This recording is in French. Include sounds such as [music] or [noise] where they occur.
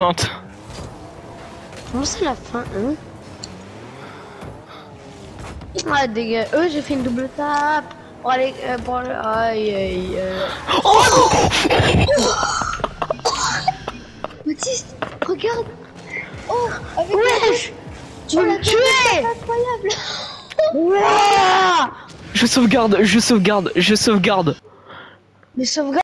Comment c'est la fin, hein Ah, dégage. Eux, j'ai fait une double tape. Pour aller. euh, pour le... Aïe, aïe, aïe. Oh Baptiste, regarde. Oh, avec Wesh Tu Oh, me la tuais incroyable. [laughs] Ouah Je sauvegarde, je sauvegarde, je sauvegarde. Mais sauvegarde